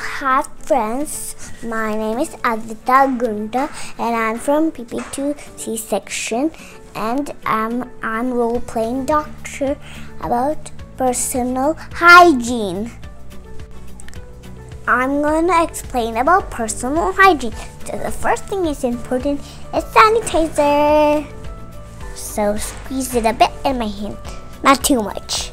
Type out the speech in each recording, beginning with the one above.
Hi friends, my name is Advita Gunta and I'm from PP2 C section and um, I'm, I'm role playing doctor about personal hygiene. I'm gonna explain about personal hygiene. So the first thing is important is sanitizer. So squeeze it a bit in my hand, not too much.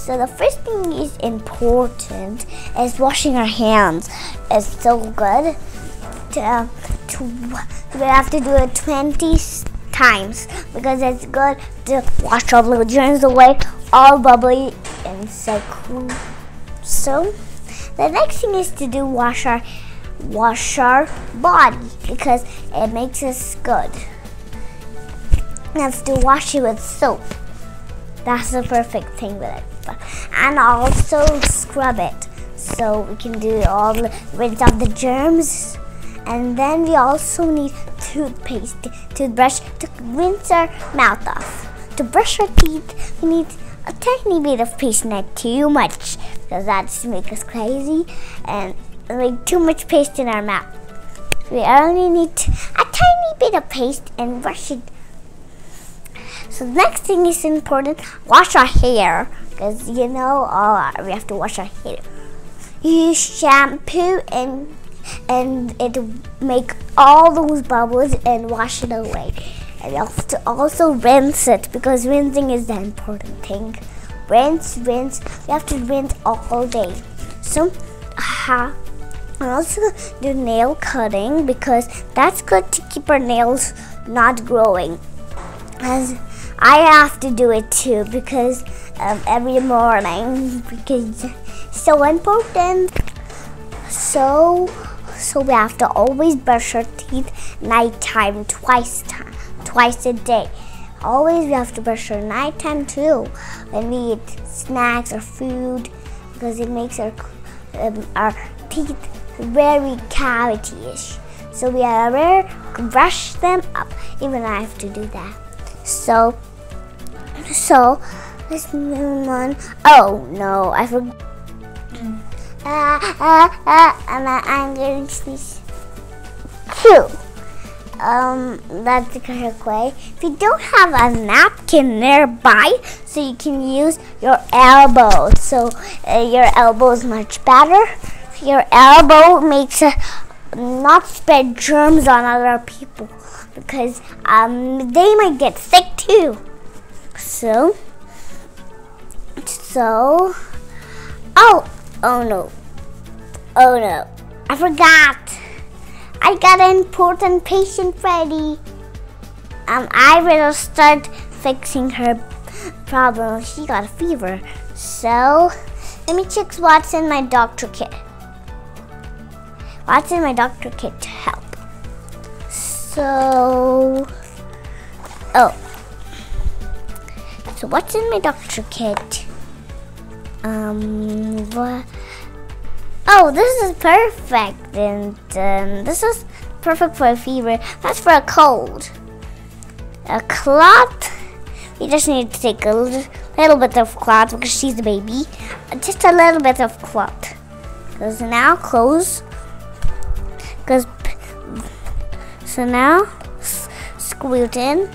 So the first thing is important is washing our hands. It's so good. To, uh, to, we have to do it 20 times because it's good to wash all the germs away, all bubbly and so cool. So the next thing is to do wash our wash our body because it makes us good. We have to wash it with soap. That's the perfect thing with it. And also scrub it so we can do all the rinse off the germs. And then we also need toothpaste toothbrush to rinse our mouth off. To brush our teeth we need a tiny bit of paste not too much because that's make us crazy. And like too much paste in our mouth. We only need a tiny bit of paste and brush it so the next thing is important wash our hair because you know uh, we have to wash our hair. Use shampoo and and it make all those bubbles and wash it away. And you have to also rinse it because rinsing is the important thing. Rinse, rinse. You have to rinse all day. So, uh, I also do nail cutting because that's good to keep our nails not growing. As I have to do it too because every morning because it's so important. So, so we have to always brush our teeth nighttime twice time, twice a day. Always we have to brush our nighttime too when we eat snacks or food because it makes our um, our teeth very cavity-ish. So we have to brush them up. Even I have to do that. So, so Let's move on. Oh no, I forgot. Ah, ah, ah, I'm, I'm going to sneeze. Two. Um, that's the correct way. If you don't have a napkin nearby, so you can use your elbow. So uh, your elbow is much better. Your elbow makes uh, not spread germs on other people because um, they might get sick too. So. So, oh, oh no, oh no, I forgot. I got an important patient ready. Um, I will start fixing her problem. She got a fever. So, let me check what's in my doctor kit. What's in my doctor kit to help? So, oh. So what's in my doctor kit? Um, what? Oh, this is perfect, and um, this is perfect for a fever. That's for a cold. A clot. We just need to take a little, little bit of clot because she's a baby. Just a little bit of clot. Because now close. Because so now in.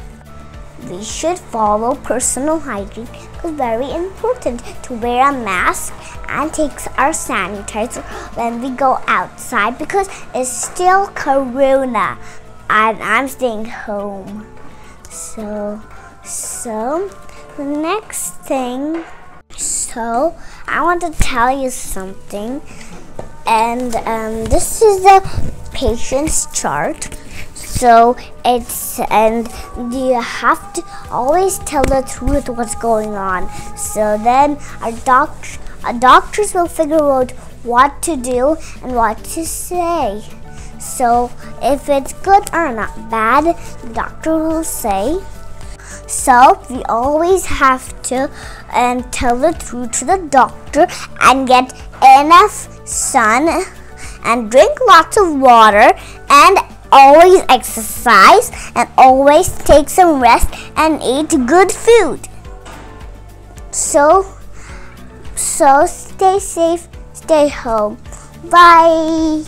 We should follow personal hygiene It's very important to wear a mask and take our sanitizer when we go outside because it's still corona and I'm staying home. So, so the next thing, so I want to tell you something and um, this is the patient's chart so it's and you have to always tell the truth what's going on. So then our doctor, our doctors will figure out what to do and what to say. So if it's good or not bad, the doctor will say. So we always have to and um, tell the truth to the doctor and get enough sun and drink lots of water and always exercise and always take some rest and eat good food. So, So stay safe, stay home. Bye.